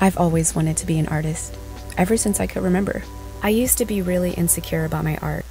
I've always wanted to be an artist, ever since I could remember. I used to be really insecure about my art.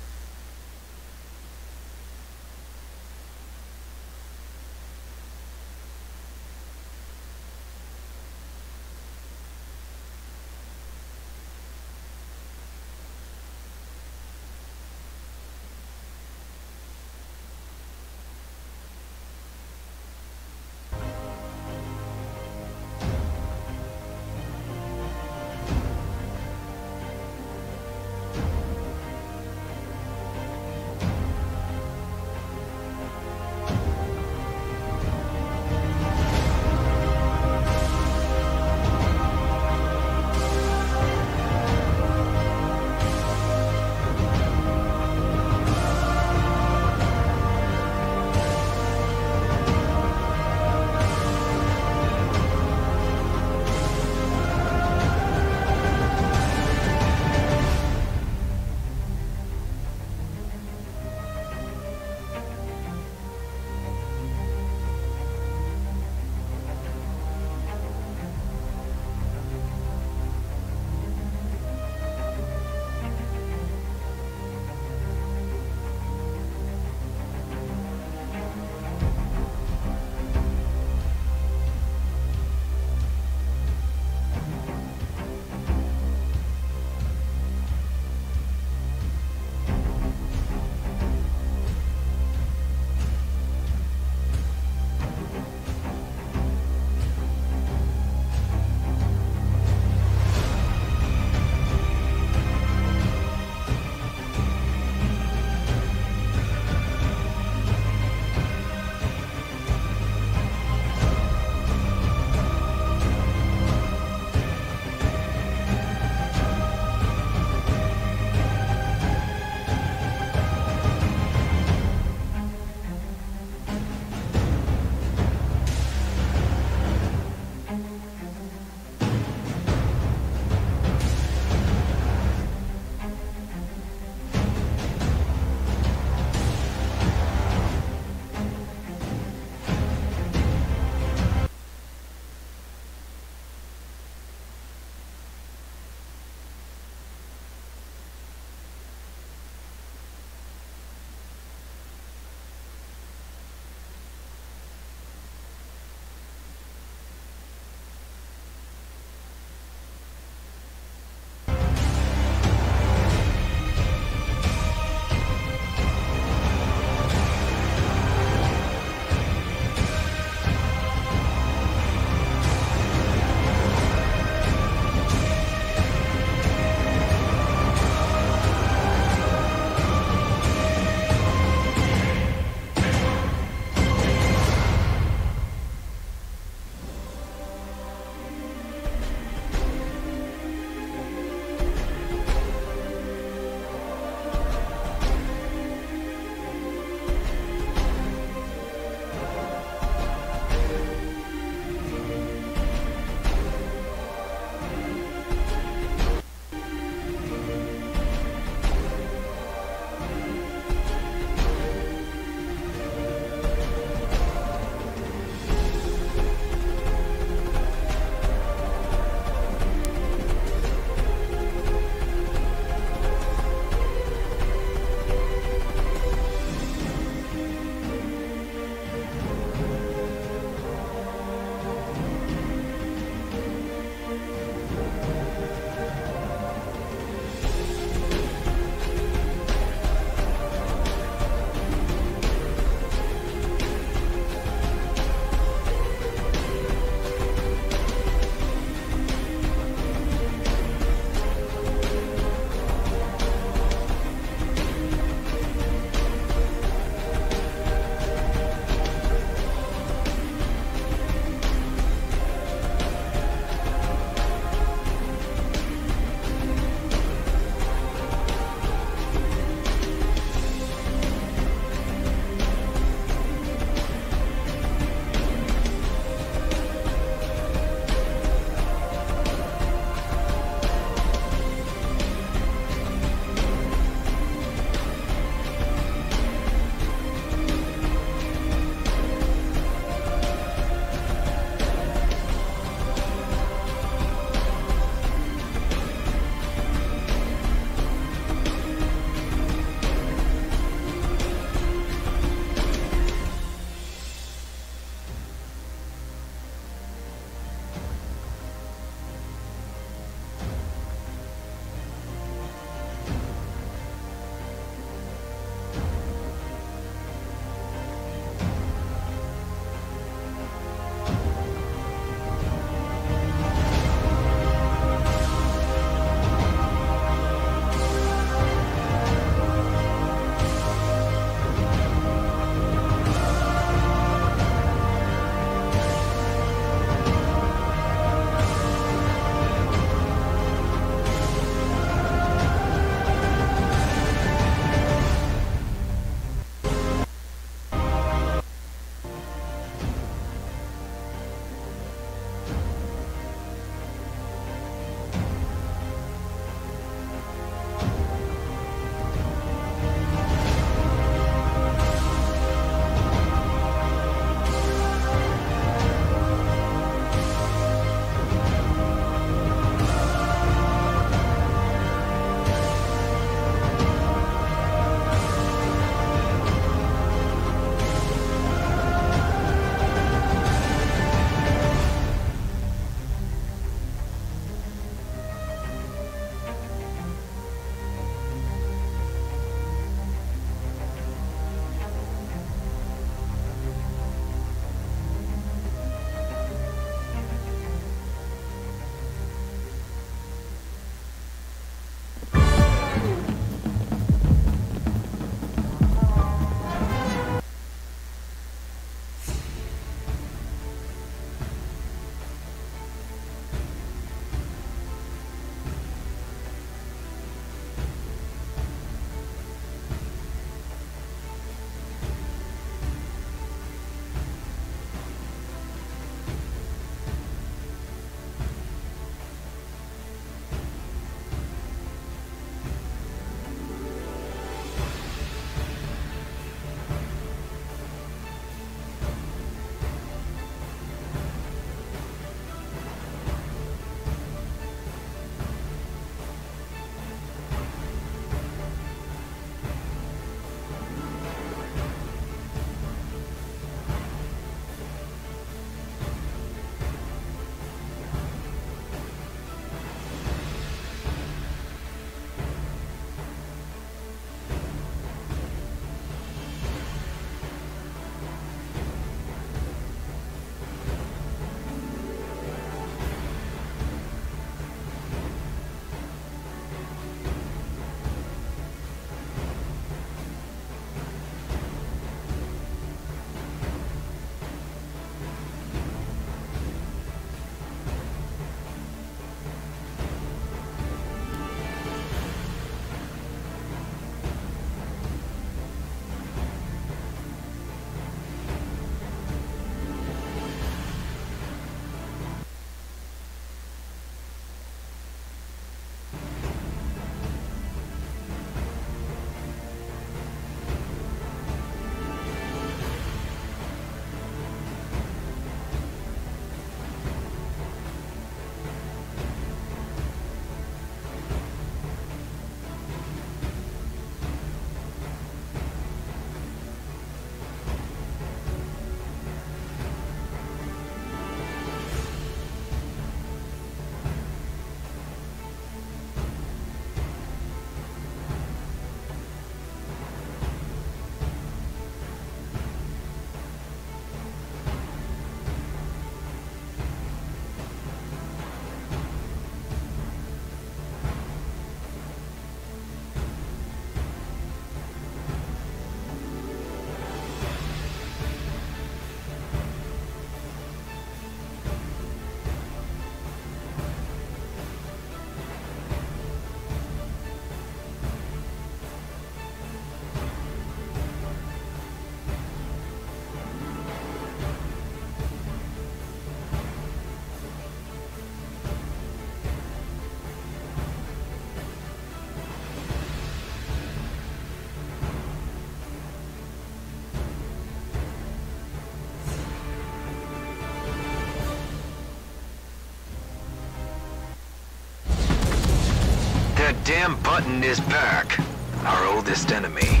Damn button is back. Our oldest enemy.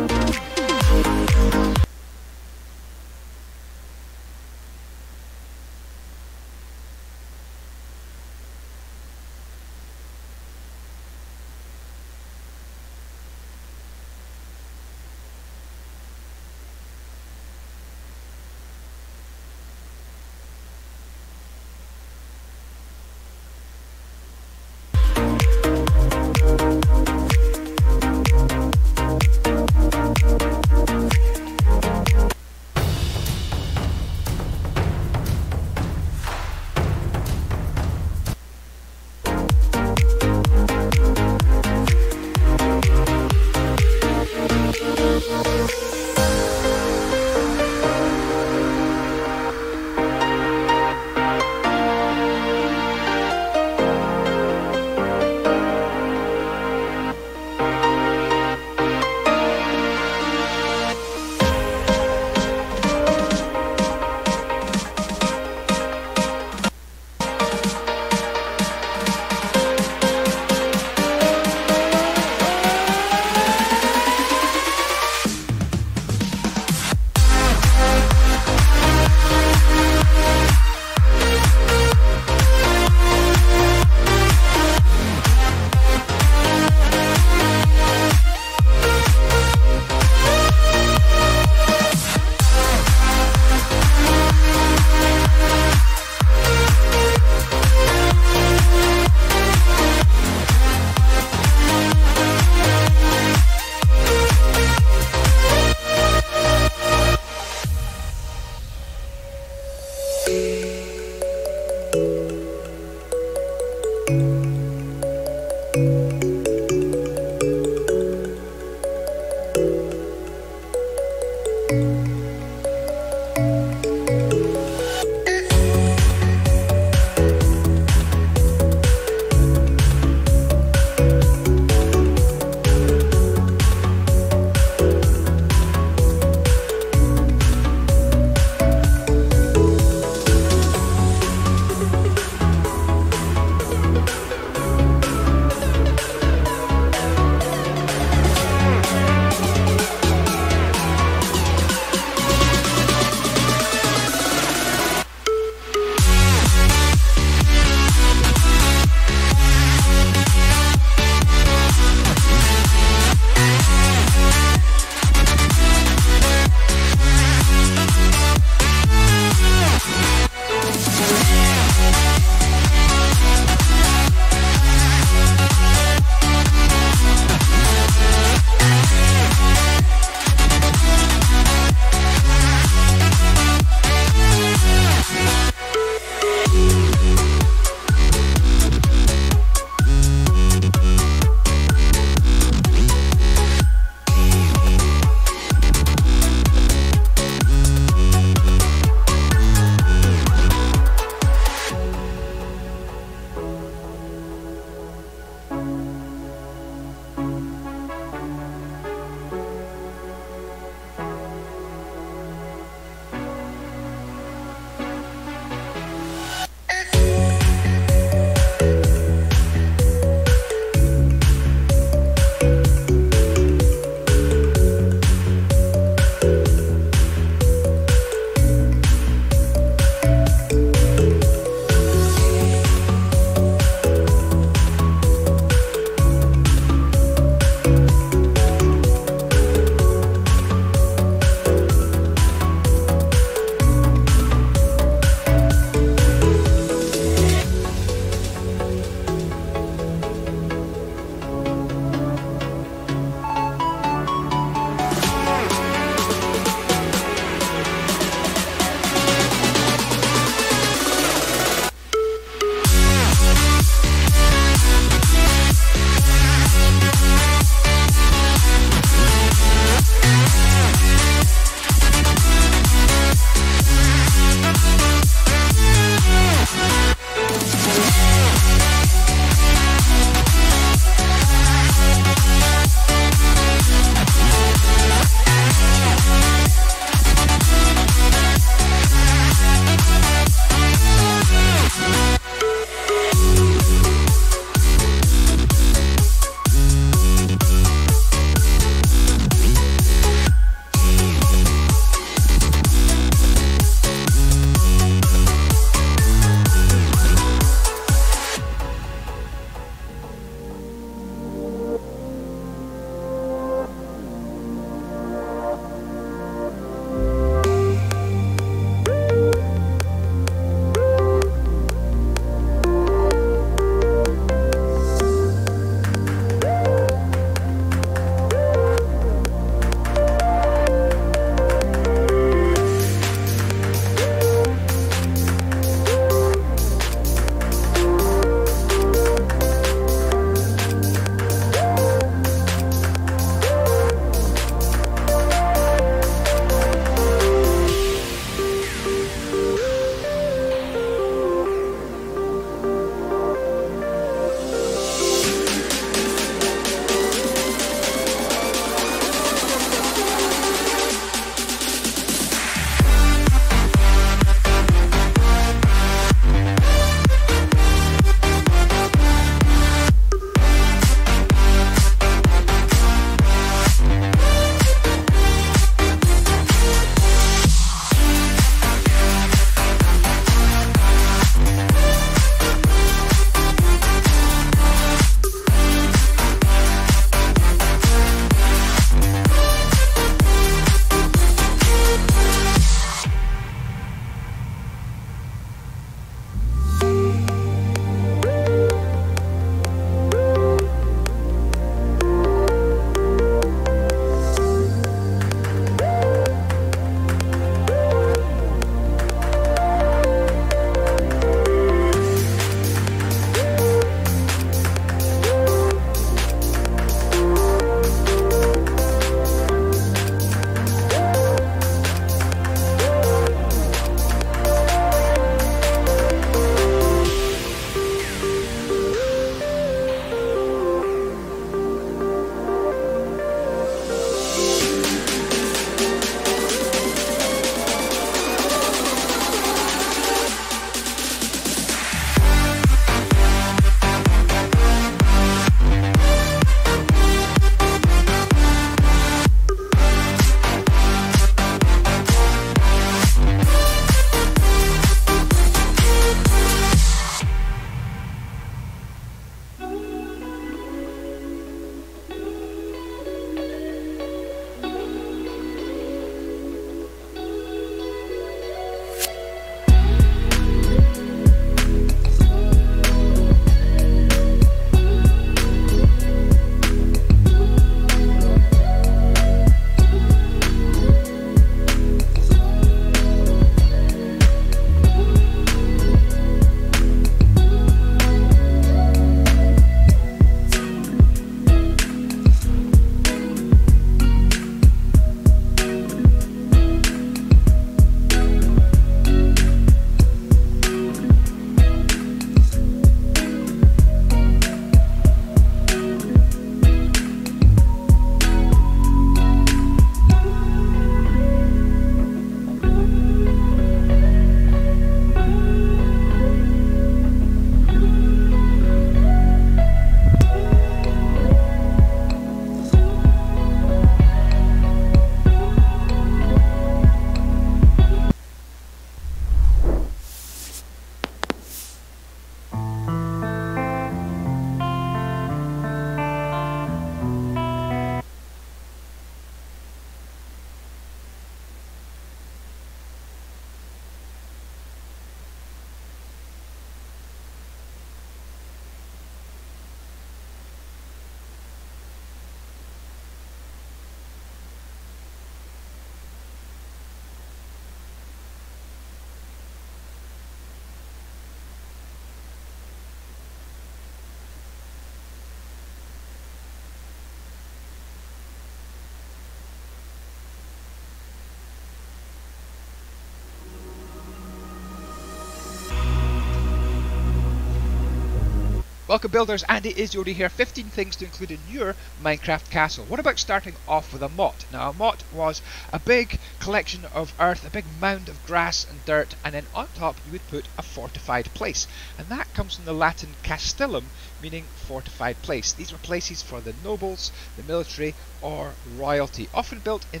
Welcome builders, Andyisyoda here. 15 things to include in your Minecraft castle. What about starting off with a motte? Now a motte was a big collection of earth, a big mound of grass and dirt, and then on top you would put a fortified place. And that comes from the Latin castellum, meaning fortified place. These were places for the nobles, the military, or royalty, often built in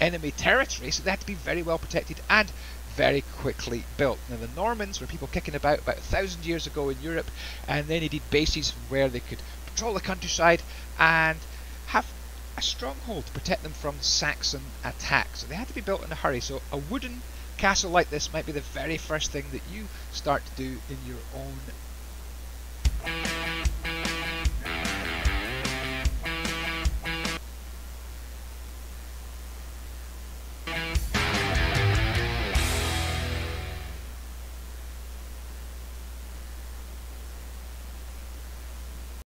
enemy territory, so they had to be very well protected and very quickly built. Now the Normans were people kicking about about a thousand years ago in Europe and they needed bases where they could patrol the countryside and have a stronghold to protect them from Saxon attack. So they had to be built in a hurry. So a wooden castle like this might be the very first thing that you start to do in your own